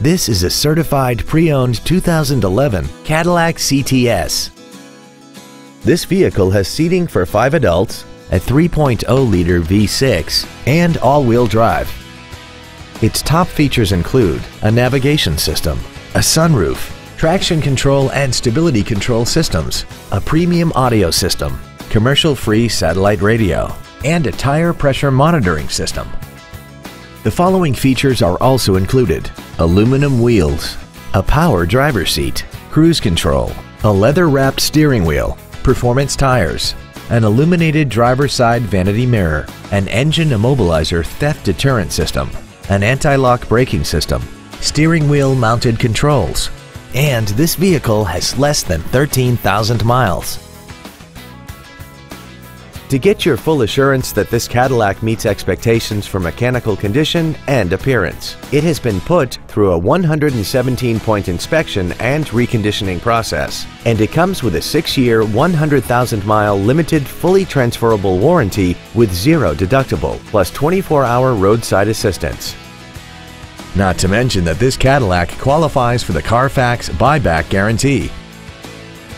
This is a certified pre-owned 2011 Cadillac CTS. This vehicle has seating for five adults, a 3.0-liter V6, and all-wheel drive. Its top features include a navigation system, a sunroof, traction control and stability control systems, a premium audio system, commercial-free satellite radio, and a tire pressure monitoring system. The following features are also included. Aluminum wheels, a power driver seat, cruise control, a leather-wrapped steering wheel, performance tires, an illuminated driver side vanity mirror, an engine immobilizer theft deterrent system, an anti-lock braking system, steering wheel mounted controls, and this vehicle has less than 13,000 miles. To get your full assurance that this Cadillac meets expectations for mechanical condition and appearance, it has been put through a 117-point inspection and reconditioning process, and it comes with a 6-year, 100,000-mile limited fully transferable warranty with zero deductible, plus 24-hour roadside assistance. Not to mention that this Cadillac qualifies for the Carfax buyback guarantee.